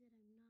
that I'm not.